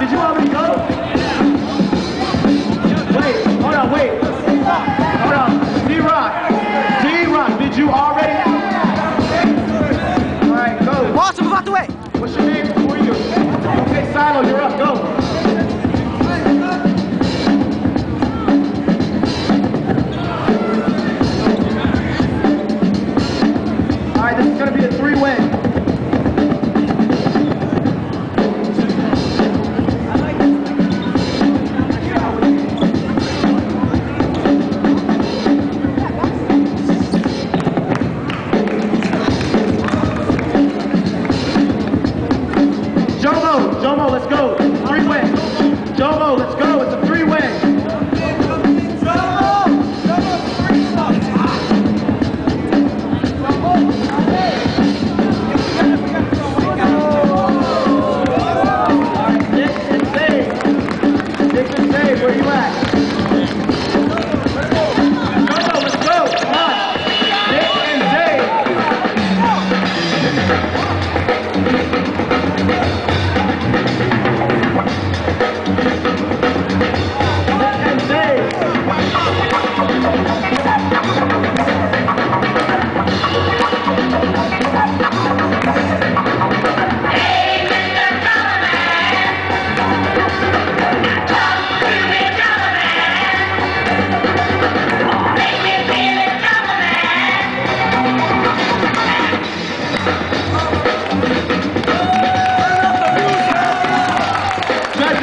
Did you already go? Wait, hold on, wait. Hold on. D-Rock. D-Rock, did you already? All right, go. Boss, move out the way. What's your name before you? Okay, Silo, you're up. Go. All right, this is gonna be a three-way.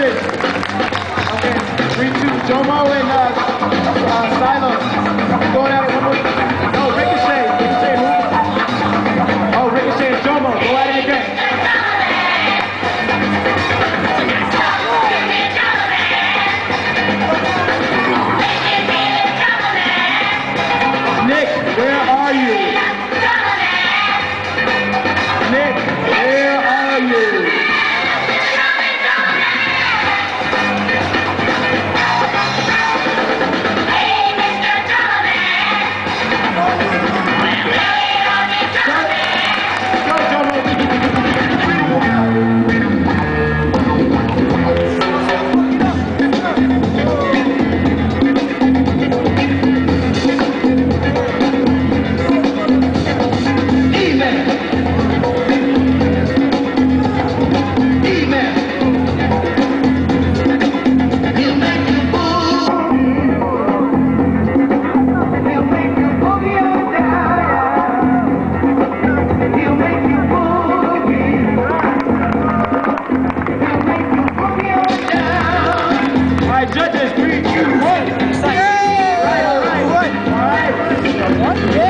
Okay, three, two. Jomo and uh, uh, Silo. Going at it three, two, one. Yeah! Right, right, right. All right. One, yeah.